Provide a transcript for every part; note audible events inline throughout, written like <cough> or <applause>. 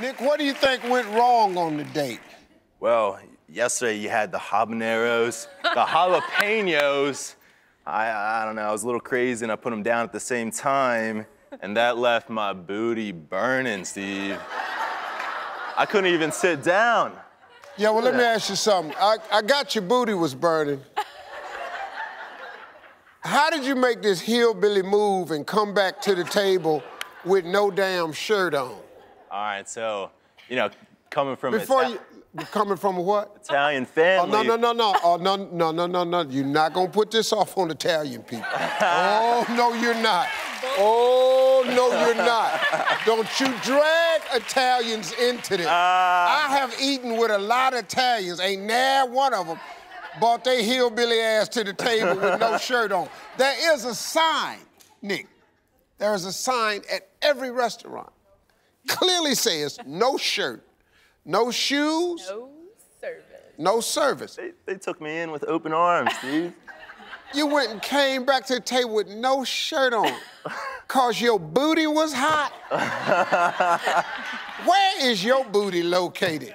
Nick, what do you think went wrong on the date? Well, yesterday you had the habaneros, the <laughs> jalapenos. I, I don't know, I was a little crazy and I put them down at the same time, and that left my booty burning, Steve. I couldn't even sit down. Yeah, well, let me ask you something. I, I got your booty was burning. How did you make this hillbilly move and come back to the table with no damn shirt on? All right, so, you know, coming from Before Ita- you, coming from a what? Italian Oh, family. no, no, no, no. Oh, no, no, no, no, no. You're not gonna put this off on Italian people. oh, no, you're not. Oh, no, you're not. Don't you drag Italians into this. Ah. I have eaten with a lot of Italians. Ain't now one of them brought their hillbilly ass to the table with no <laughs> shirt on. There is a sign, Nick. There is a sign at every restaurant. Clearly says no shirt, no shoes, No service. no service. They, they took me in with open arms, Steve. <laughs> You went and came back to the table with no shirt on. <laughs> Cause your booty was hot. <laughs> Where is your booty located?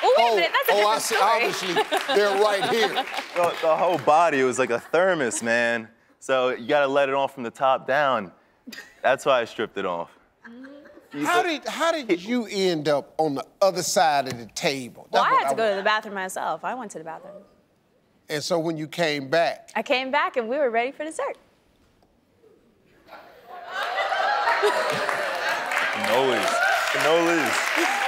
Oh, wait a oh, minute, that's a oh, I see. story. Obviously, they're right here. the, the whole body was like a thermos, man. So you gotta let it on from the top down. That's why I stripped it off. Mm-hmm. How did how did you end up on the other side of the table? Well, That's I had to go to the bathroom myself. I went to the bathroom. And so when you came back, I came back and we were ready for dessert. Cannolis. Cannolis.